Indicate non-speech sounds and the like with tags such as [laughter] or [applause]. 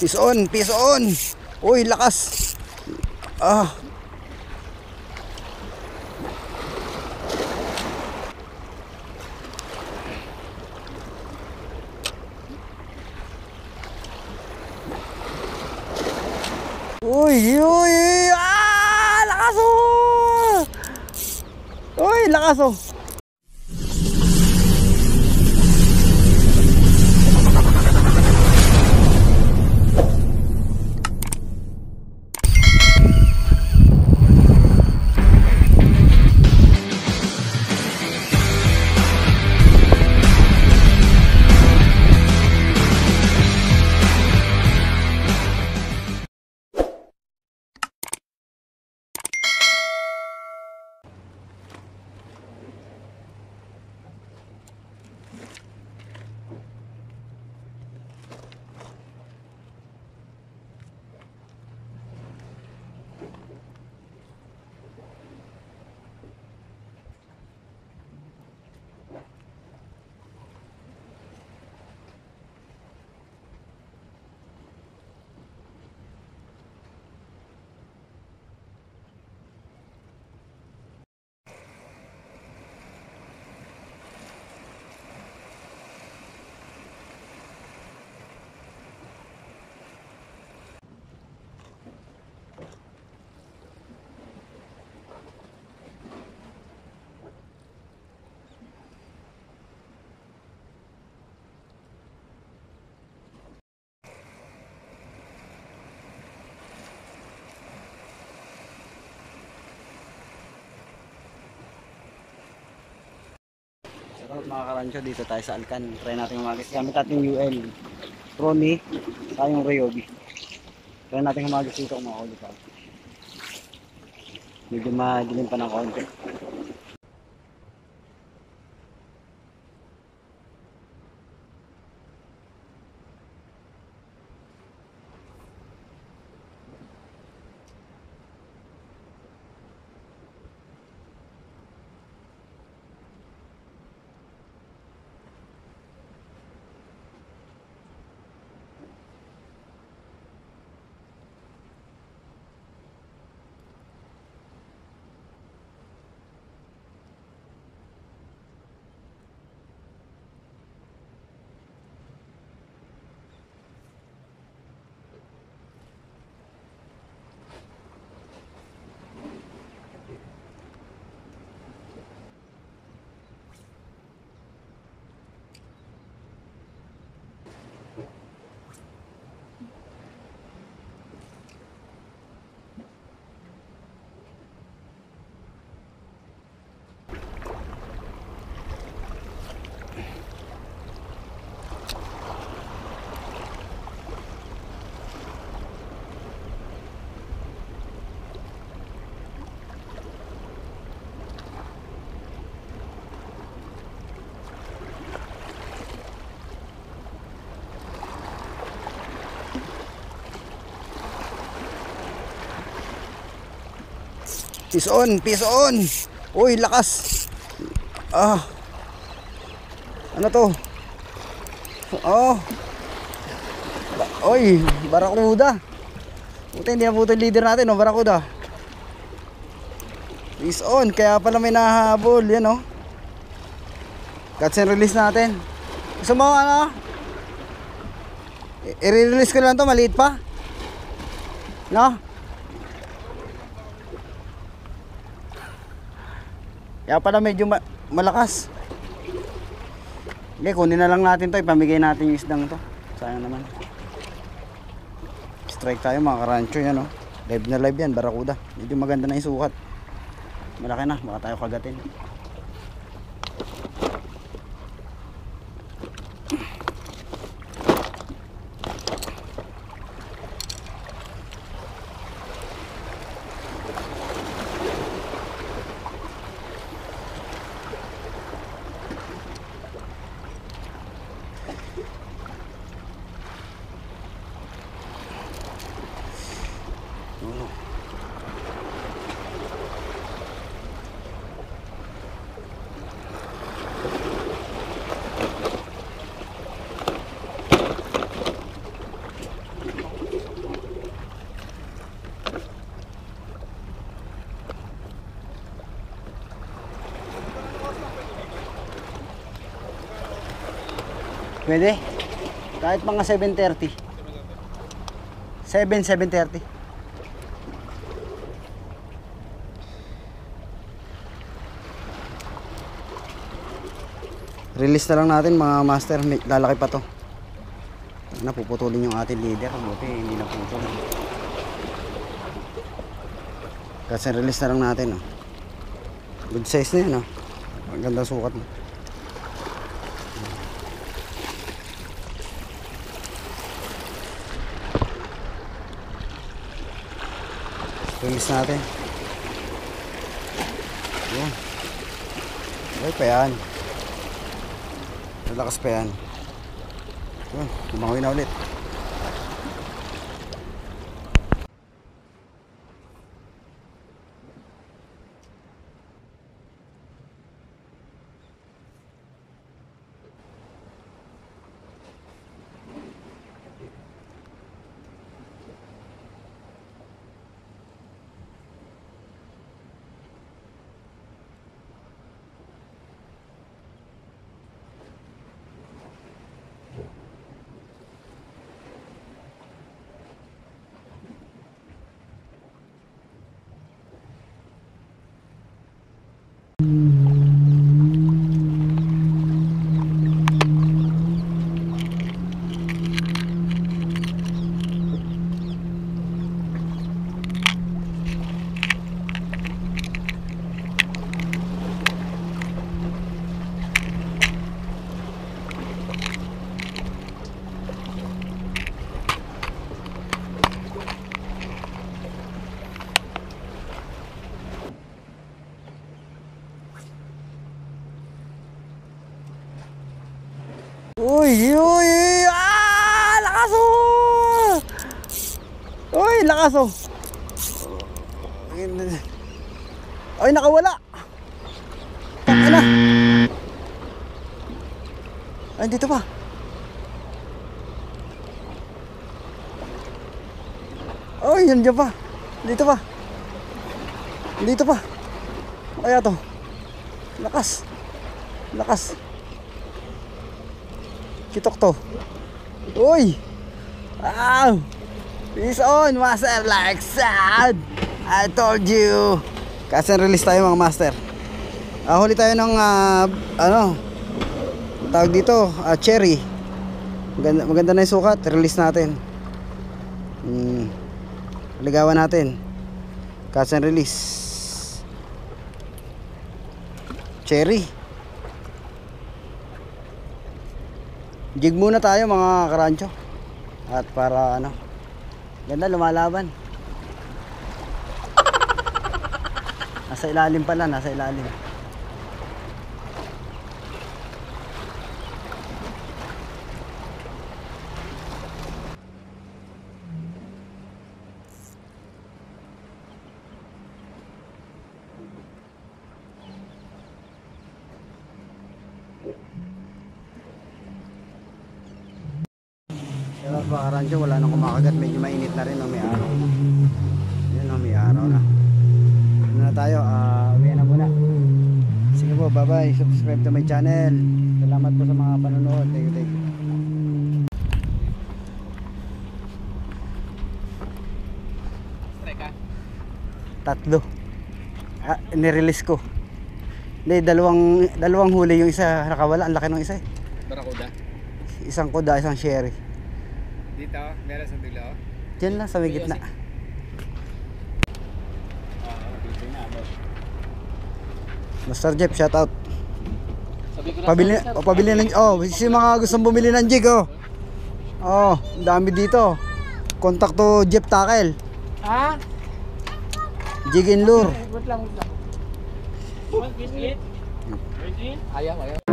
Peace on, peace on. Uy, lakas. Ah. Uy, uy, ah, lakas oh. Uy, lakas oh. Shoutout mga karancho, dito tayo sa Alcan. Try natin humagis. Gamit natin UL. Prony, sa yung Ryobi. Try natin humagis dito kung makahuli pa. Medyo madilim pa ng konti. Peace on, peace on. Uy, lakas. Ah. Ano to? Oh. Ba- Oy, Barakuda. Buti hindi na puto yung leader natin, no? Barakuda. Peace on. Kaya pala may nahabol. Yan, oh. Catch and release natin. Gusto mo, ano? I-release ko lang to, maliit pa. No? Kaya pala medyo ma- malakas. Hindi, kunin na lang natin to. Ipamigay natin yung isdang to. Sayang naman. Strike tayo mga karancho yan oh. Live na live yan, barakuda. Medyo maganda na yung sukat. Malaki na, baka tayo kagatin. Pwede? Kahit mga 7.30. 7, 7.30. Release na lang natin mga master. Lalaki pa to. Na puputulin yung ating leader. Buti hindi na putol. Kasi release na lang natin. Oh. Good size na yun. Oh. Ang ganda sukat mo. Release natin. Yun. Okay pa yan. Malakas pa yan. Yun, lumangoy na ulit. Mm-hmm. Uy, uy, ah, lakas oh! Uy, lakas oh! Ay, nakawala! Tangin na! Ay, dito pa! Ay, nandiyan pa! Dito pa! Dito pa! Kaya to! Lakas! Lakas! Kitok to. Uy! Wow! Peace on, master like sad! I told you! Kasi release tayo mga master. Ah, huli tayo ng ah, ano, tawag dito, ah, cherry. Maganda, maganda na yung sukat, release natin. Hmm. Ligawan natin. Kasi release. Cherry. Jig muna tayo mga karancho. At para ano. Ganda lumalaban. [laughs] Nasa ilalim pala, nasa ilalim. Kaya mga karancho, wala nang kumakagat. Medyo mainit na rin, no? may araw. Yan, no? may araw na. Ano na tayo? Ah, uwi na muna. Sige po, bye-bye. Subscribe to my channel. Salamat po sa mga panonood. Thank you, thank you. Tatlo. Ah, nirelease ko. Hindi, dalawang, dalawang huli yung isa nakawala. Ang laki ng isa eh. Barakuda. Isang kuda, isang sherry. Dito, meron sa dulo. Diyan lang sa may gitna. Ah. Master Jeff, shout out. Pabili, oh, pabili ng, oh, si mga gustong bumili ng jig, oh. Oh, dami dito. Contact to Jeff Takel. Ha? Jig and lure. Wait lang, wait lang. One, wait, wait. Wait, wait. Ayaw, ayaw.